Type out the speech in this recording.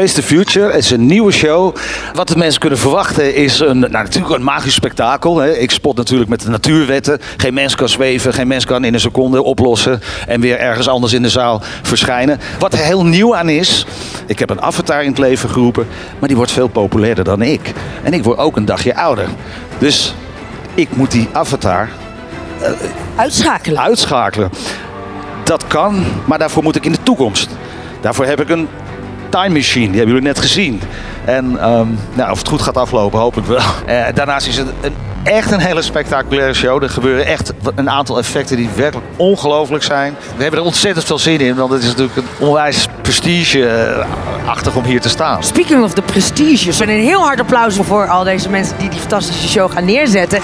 Face the Future is een nieuwe show. Wat de mensen kunnen verwachten is een, nou, natuurlijk een magisch spektakel. Hè. Ik spot natuurlijk met de natuurwetten. Geen mens kan zweven, geen mens kan in een seconde oplossen en weer ergens anders in de zaal verschijnen. Wat er heel nieuw aan is, ik heb een avatar in het leven geroepen, maar die wordt veel populairder dan ik. En ik word ook een dagje ouder. Dus ik moet die avatar Uitschakelen. uitschakelen. Dat kan, maar daarvoor moet ik in de toekomst. Daarvoor heb ik een time machine, die hebben jullie net gezien. En ehm, nou, of het goed gaat aflopen, hoop ik wel. Eh, daarnaast is het een, echt een hele spectaculaire show. Er gebeuren echt een aantal effecten die werkelijk ongelooflijk zijn. We hebben er ontzettend veel zin in, want het is natuurlijk een onwijs prestige-achtig om hier te staan. Speaking of the prestige. En een heel hard applaus voor al deze mensen die die fantastische show gaan neerzetten.